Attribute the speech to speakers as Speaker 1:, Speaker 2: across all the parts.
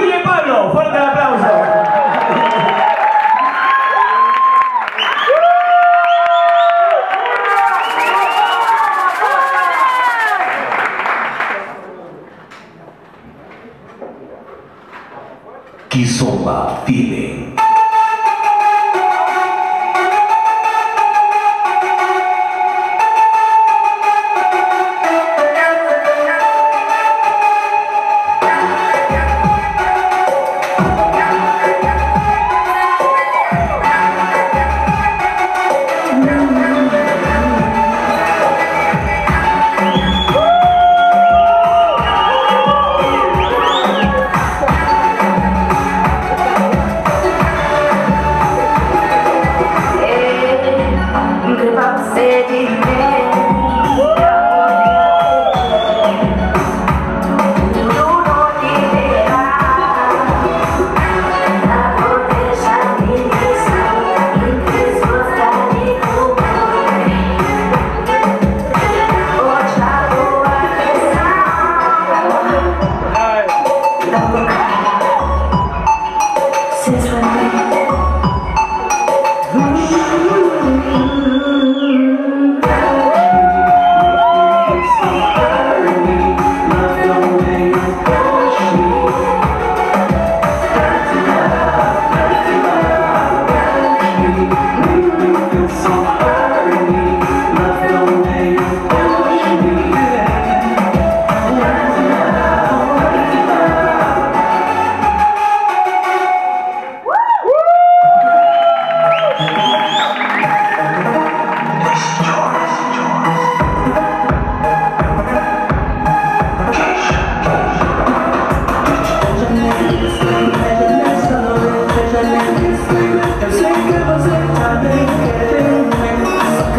Speaker 1: Julia y Pablo, fuerte el aplauso.
Speaker 2: Kizomba Feeling.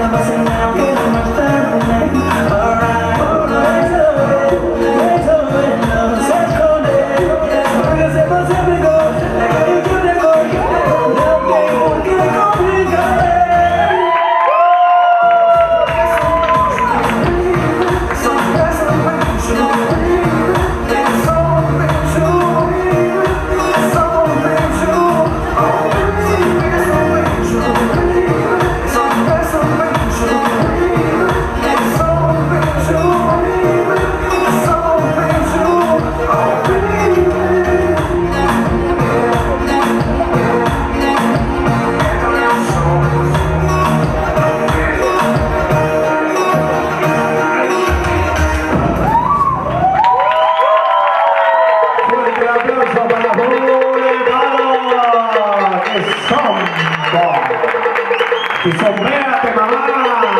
Speaker 1: Fuerte el ¡Qué zomba! ¡Y sombréate!